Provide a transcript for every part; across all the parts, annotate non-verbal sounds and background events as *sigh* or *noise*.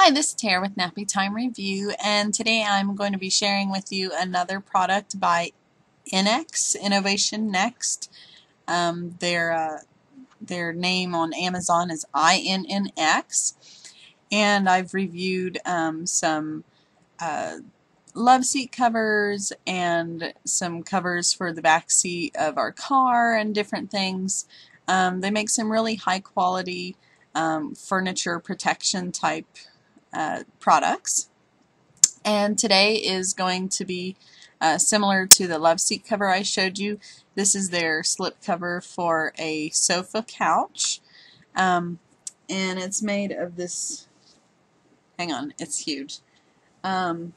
Hi, this is Tara with Nappy Time Review, and today I'm going to be sharing with you another product by INX, Innovation Next. Um, their, uh, their name on Amazon is INNX, and I've reviewed um, some uh, love seat covers and some covers for the back seat of our car and different things. Um, they make some really high quality um, furniture protection type uh, products. And today is going to be uh, similar to the love seat cover I showed you. This is their slip cover for a sofa couch. Um, and it's made of this, hang on, it's huge. Um,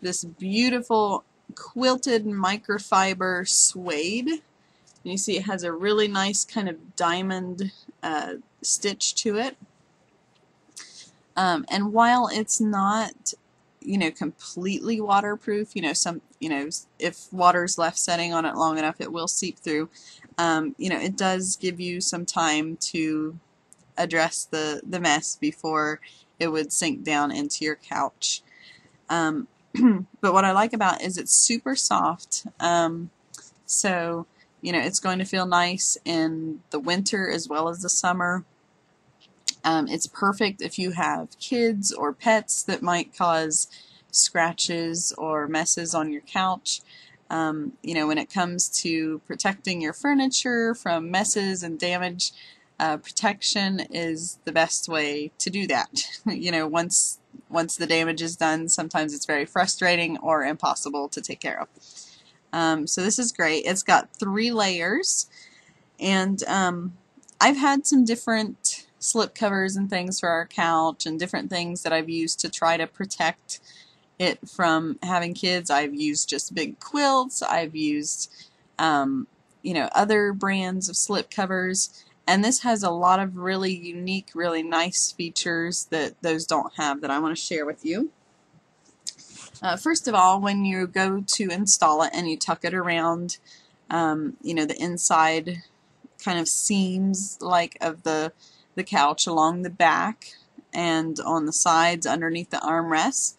this beautiful quilted microfiber suede. And you see it has a really nice kind of diamond uh, stitch to it. Um, and while it's not, you know, completely waterproof, you know, some, you know, if water's left setting on it long enough, it will seep through. Um, you know, it does give you some time to address the, the mess before it would sink down into your couch. Um, *clears throat* but what I like about it is it's super soft. Um, so, you know, it's going to feel nice in the winter as well as the summer. Um, it's perfect if you have kids or pets that might cause scratches or messes on your couch. Um, you know, when it comes to protecting your furniture from messes and damage, uh, protection is the best way to do that. *laughs* you know, once once the damage is done, sometimes it's very frustrating or impossible to take care of. Um, so this is great. It's got three layers, and um, I've had some different slip covers and things for our couch and different things that I've used to try to protect it from having kids. I've used just big quilts. I've used, um, you know, other brands of slip covers. And this has a lot of really unique, really nice features that those don't have that I want to share with you. Uh, first of all, when you go to install it and you tuck it around, um, you know, the inside kind of seams like of the the couch along the back and on the sides underneath the armrests.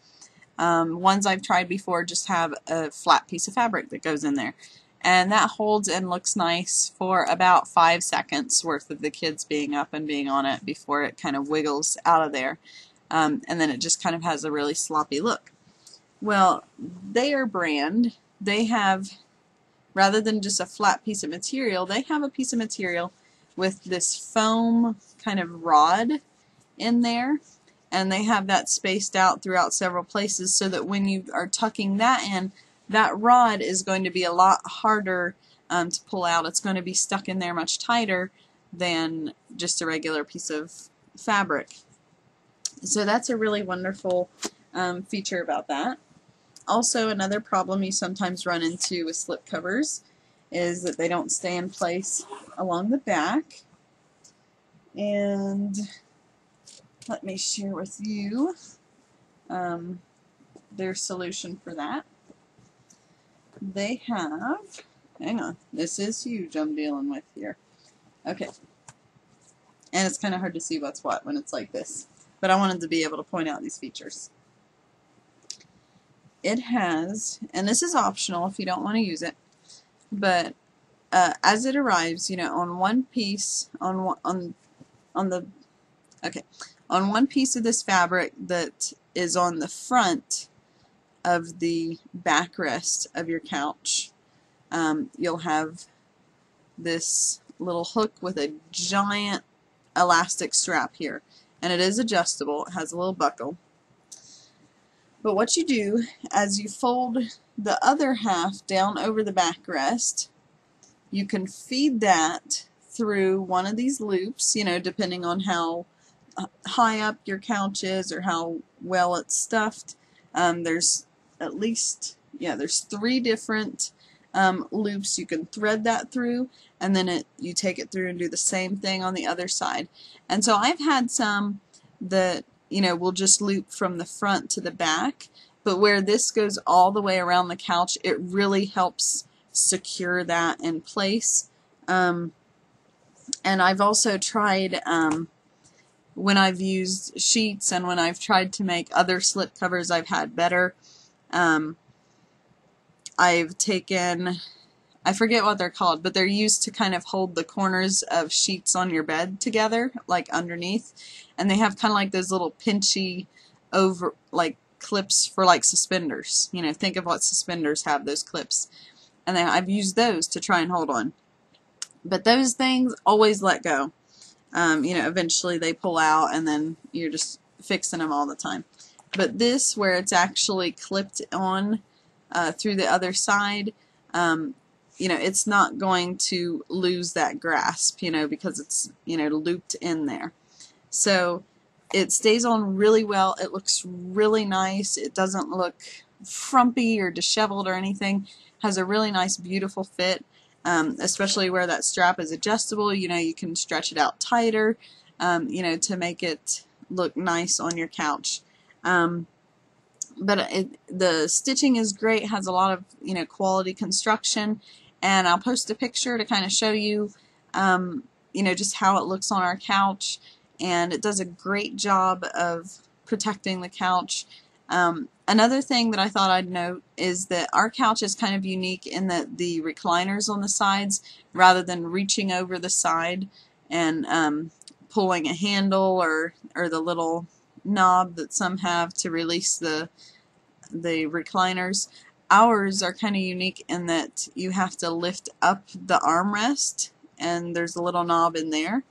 Um, ones I've tried before just have a flat piece of fabric that goes in there. And that holds and looks nice for about five seconds worth of the kids being up and being on it before it kind of wiggles out of there. Um, and then it just kind of has a really sloppy look. Well, their brand, they have, rather than just a flat piece of material, they have a piece of material with this foam kind of rod in there and they have that spaced out throughout several places so that when you are tucking that in that rod is going to be a lot harder um, to pull out. It's going to be stuck in there much tighter than just a regular piece of fabric. So that's a really wonderful um, feature about that. Also another problem you sometimes run into with slip covers is that they don't stay in place along the back. And let me share with you um, their solution for that. They have, hang on, this is huge I'm dealing with here. Okay. And it's kind of hard to see what's what when it's like this. But I wanted to be able to point out these features. It has, and this is optional if you don't want to use it, but uh, as it arrives, you know, on one piece, on on on the, okay, on one piece of this fabric that is on the front of the backrest of your couch, um, you'll have this little hook with a giant elastic strap here. And it is adjustable. It has a little buckle. But what you do, as you fold the other half down over the backrest, you can feed that through one of these loops, you know, depending on how uh, high up your couch is or how well it's stuffed. Um, there's at least, yeah, there's three different um, loops you can thread that through and then it you take it through and do the same thing on the other side. And so I've had some that you know, we'll just loop from the front to the back. But where this goes all the way around the couch, it really helps secure that in place. Um, and I've also tried um, when I've used sheets and when I've tried to make other slip covers I've had better. Um, I've taken, I forget what they're called, but they're used to kind of hold the corners of sheets on your bed together, like underneath. And they have kind of like those little pinchy over, like clips for like suspenders. You know, think of what suspenders have, those clips. And then I've used those to try and hold on. But those things always let go. Um, you know, eventually they pull out and then you're just fixing them all the time. But this, where it's actually clipped on uh, through the other side, um, you know, it's not going to lose that grasp, you know, because it's, you know, looped in there. So it stays on really well. It looks really nice. It doesn't look frumpy or disheveled or anything. Has a really nice, beautiful fit, um, especially where that strap is adjustable. You know, you can stretch it out tighter, um, you know, to make it look nice on your couch. Um, but it, the stitching is great, has a lot of, you know, quality construction, and I'll post a picture to kind of show you, um, you know, just how it looks on our couch and it does a great job of protecting the couch. Um, another thing that I thought I'd note is that our couch is kind of unique in that the recliners on the sides, rather than reaching over the side and um, pulling a handle or, or the little knob that some have to release the the recliners, ours are kind of unique in that you have to lift up the armrest and there's a little knob in there.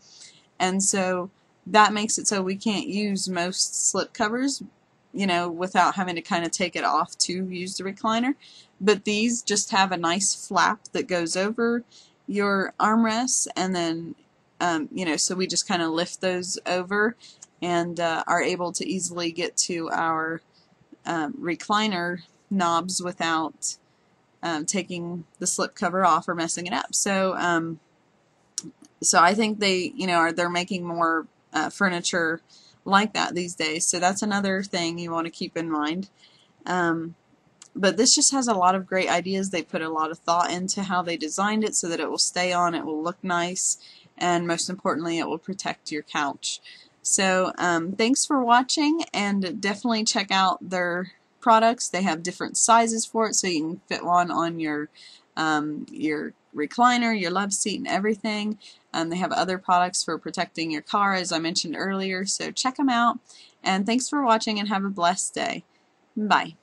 And so that makes it so we can't use most slip covers, you know, without having to kind of take it off to use the recliner. But these just have a nice flap that goes over your armrests and then, um, you know, so we just kind of lift those over and uh, are able to easily get to our um, recliner knobs without um, taking the slip cover off or messing it up. So, um, so I think they, you know, are they're making more uh, furniture like that these days. So that's another thing you want to keep in mind. Um, but this just has a lot of great ideas. They put a lot of thought into how they designed it so that it will stay on, it will look nice, and most importantly, it will protect your couch. So um, thanks for watching, and definitely check out their products. They have different sizes for it, so you can fit one on your um, your recliner, your love seat, and everything. Um, they have other products for protecting your car, as I mentioned earlier, so check them out. And thanks for watching and have a blessed day. Bye.